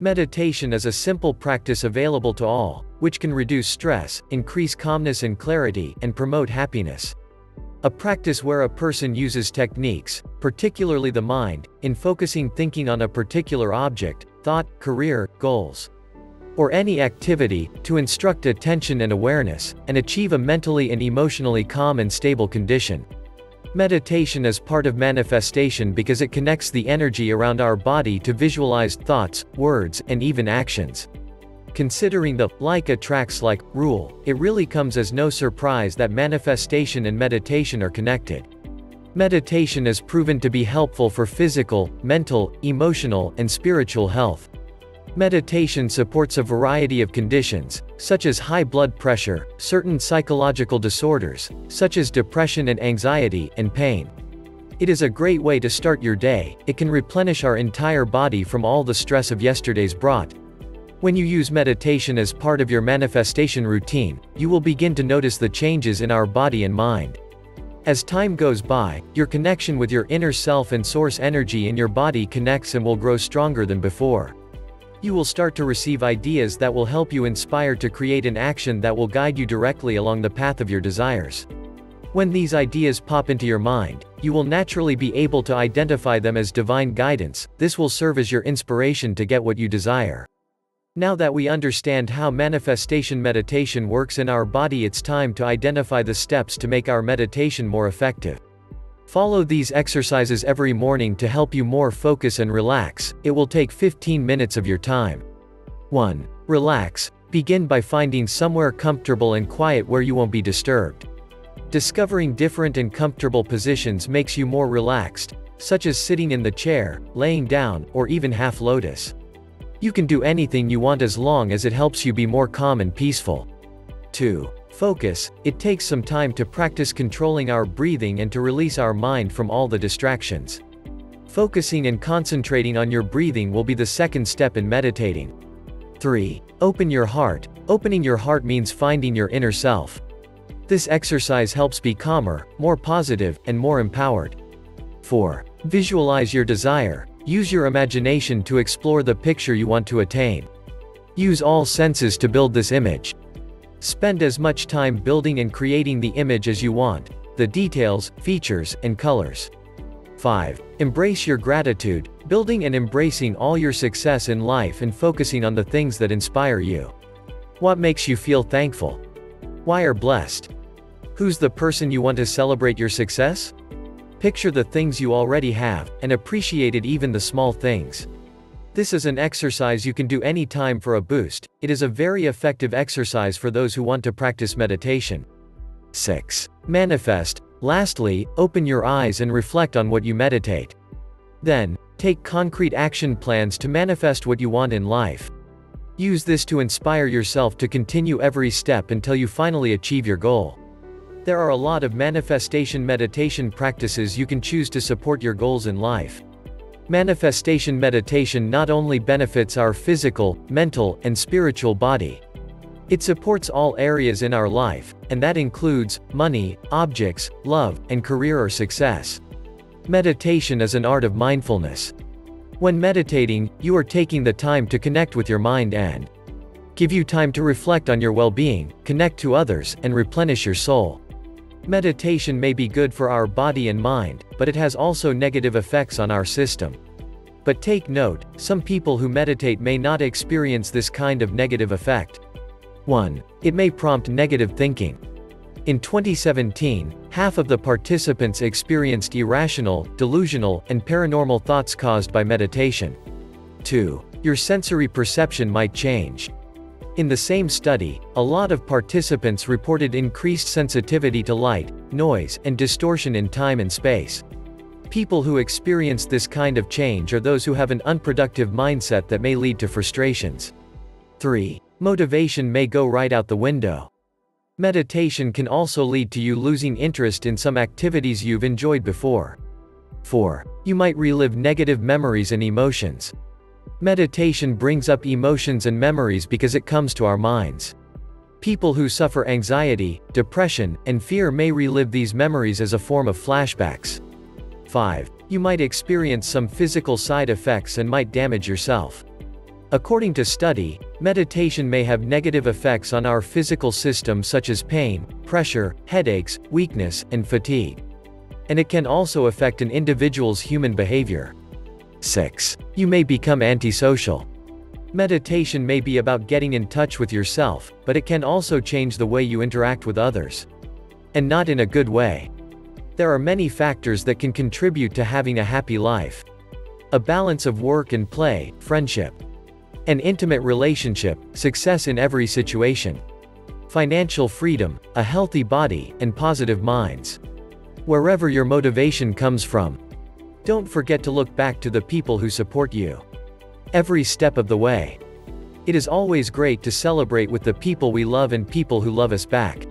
Meditation is a simple practice available to all, which can reduce stress, increase calmness and clarity, and promote happiness. A practice where a person uses techniques, particularly the mind, in focusing thinking on a particular object, thought, career, goals, or any activity, to instruct attention and awareness, and achieve a mentally and emotionally calm and stable condition. Meditation is part of manifestation because it connects the energy around our body to visualized thoughts, words, and even actions. Considering the like attracts like rule, it really comes as no surprise that manifestation and meditation are connected. Meditation is proven to be helpful for physical, mental, emotional, and spiritual health. Meditation supports a variety of conditions, such as high blood pressure, certain psychological disorders, such as depression and anxiety, and pain. It is a great way to start your day, it can replenish our entire body from all the stress of yesterday's brought. When you use meditation as part of your manifestation routine, you will begin to notice the changes in our body and mind. As time goes by, your connection with your inner self and source energy in your body connects and will grow stronger than before. You will start to receive ideas that will help you inspire to create an action that will guide you directly along the path of your desires. When these ideas pop into your mind, you will naturally be able to identify them as divine guidance, this will serve as your inspiration to get what you desire. Now that we understand how manifestation meditation works in our body it's time to identify the steps to make our meditation more effective. Follow these exercises every morning to help you more focus and relax, it will take 15 minutes of your time. 1. Relax. Begin by finding somewhere comfortable and quiet where you won't be disturbed. Discovering different and comfortable positions makes you more relaxed, such as sitting in the chair, laying down, or even half lotus. You can do anything you want as long as it helps you be more calm and peaceful. 2. Focus, it takes some time to practice controlling our breathing and to release our mind from all the distractions. Focusing and concentrating on your breathing will be the second step in meditating. 3. Open your heart. Opening your heart means finding your inner self. This exercise helps be calmer, more positive, and more empowered. 4. Visualize your desire. Use your imagination to explore the picture you want to attain. Use all senses to build this image. Spend as much time building and creating the image as you want, the details, features, and colors. 5. Embrace your gratitude, building and embracing all your success in life and focusing on the things that inspire you. What makes you feel thankful? Why are blessed? Who's the person you want to celebrate your success? Picture the things you already have, and appreciate it even the small things. This is an exercise you can do any time for a boost, it is a very effective exercise for those who want to practice meditation. 6. Manifest. Lastly, open your eyes and reflect on what you meditate. Then, take concrete action plans to manifest what you want in life. Use this to inspire yourself to continue every step until you finally achieve your goal. There are a lot of manifestation meditation practices you can choose to support your goals in life. Manifestation meditation not only benefits our physical, mental, and spiritual body. It supports all areas in our life, and that includes money, objects, love, and career or success. Meditation is an art of mindfulness. When meditating, you are taking the time to connect with your mind and give you time to reflect on your well-being, connect to others, and replenish your soul. Meditation may be good for our body and mind, but it has also negative effects on our system. But take note, some people who meditate may not experience this kind of negative effect. 1. It may prompt negative thinking. In 2017, half of the participants experienced irrational, delusional, and paranormal thoughts caused by meditation. 2. Your sensory perception might change. In the same study, a lot of participants reported increased sensitivity to light, noise, and distortion in time and space. People who experience this kind of change are those who have an unproductive mindset that may lead to frustrations. 3. Motivation may go right out the window. Meditation can also lead to you losing interest in some activities you've enjoyed before. 4. You might relive negative memories and emotions. Meditation brings up emotions and memories because it comes to our minds. People who suffer anxiety, depression, and fear may relive these memories as a form of flashbacks. 5. You might experience some physical side effects and might damage yourself. According to study, meditation may have negative effects on our physical system such as pain, pressure, headaches, weakness, and fatigue. And it can also affect an individual's human behavior. 6. You may become antisocial. Meditation may be about getting in touch with yourself, but it can also change the way you interact with others. And not in a good way. There are many factors that can contribute to having a happy life. A balance of work and play, friendship, an intimate relationship, success in every situation, financial freedom, a healthy body, and positive minds. Wherever your motivation comes from, don't forget to look back to the people who support you. Every step of the way. It is always great to celebrate with the people we love and people who love us back.